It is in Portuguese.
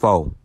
Fall.